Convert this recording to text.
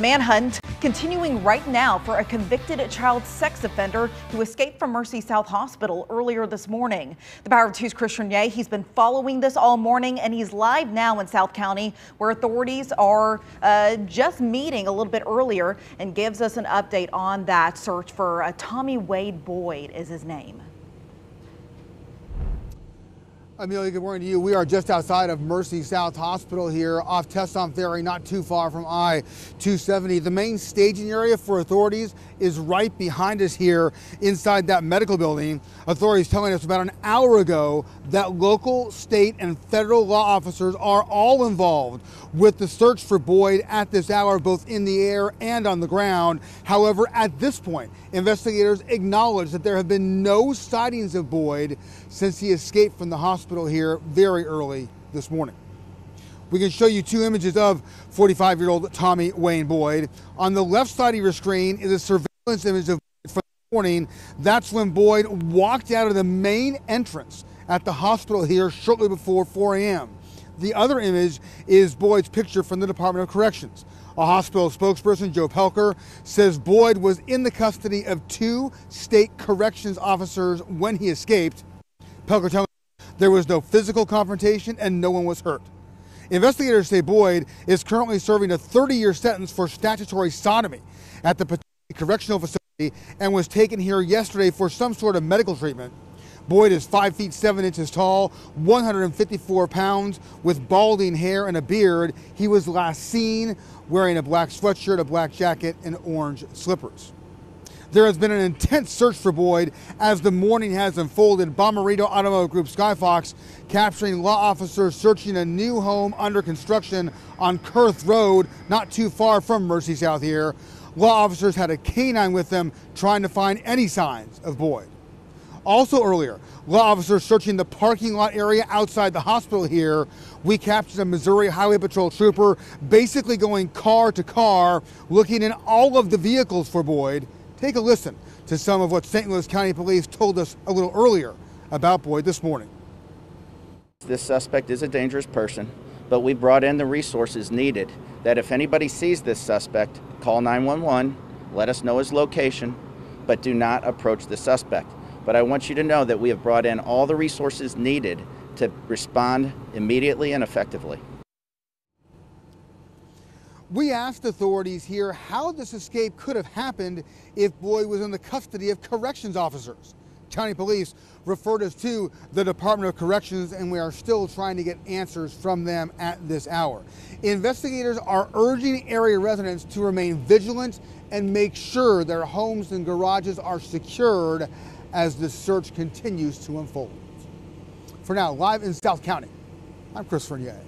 manhunt continuing right now for a convicted child sex offender who escaped from Mercy South Hospital earlier this morning. The Power of Two's Chris Regnier, he's been following this all morning and he's live now in South County where authorities are uh, just meeting a little bit earlier and gives us an update on that search for uh, Tommy Wayne Boyd is his name. Amelia, good morning to you. We are just outside of Mercy South Hospital here off Tesson Ferry, not too far from I-270. The main staging area for authorities is right behind us here inside that medical building. Authorities telling us about an hour ago that local, state, and federal law officers are all involved with the search for Boyd at this hour, both in the air and on the ground. However, at this point, investigators acknowledge that there have been no sightings of Boyd since he escaped from the hospital here very early this morning. We can show you two images of 45 year old Tommy Wayne Boyd. On the left side of your screen is a surveillance image of from the morning. That's when Boyd walked out of the main entrance at the hospital here shortly before 4 a.m. The other image is Boyd's picture from the Department of Corrections. A hospital spokesperson, Joe Pelker, says Boyd was in the custody of two state corrections officers when he escaped. Pelker telling there was no physical confrontation and no one was hurt. Investigators say Boyd is currently serving a 30 year sentence for statutory sodomy at the Correctional Facility and was taken here yesterday for some sort of medical treatment. Boyd is 5 feet 7 inches tall, 154 pounds, with balding hair and a beard. He was last seen wearing a black sweatshirt, a black jacket, and orange slippers. There has been an intense search for Boyd as the morning has unfolded. Bommarito Automotive Group Skyfox capturing law officers searching a new home under construction on Kurth Road, not too far from Mercy South here. Law officers had a canine with them trying to find any signs of Boyd. Also earlier, law officers searching the parking lot area outside the hospital here. We captured a Missouri Highway Patrol trooper basically going car to car, looking in all of the vehicles for Boyd. Take a listen to some of what St. Louis County Police told us a little earlier about Boyd this morning. This suspect is a dangerous person, but we brought in the resources needed that if anybody sees this suspect, call 911, let us know his location, but do not approach the suspect. But I want you to know that we have brought in all the resources needed to respond immediately and effectively. We asked authorities here how this escape could have happened if Boyd was in the custody of corrections officers. County Police referred us to the Department of Corrections, and we are still trying to get answers from them at this hour. Investigators are urging area residents to remain vigilant and make sure their homes and garages are secured as the search continues to unfold. For now, live in South County, I'm Chris Regnier.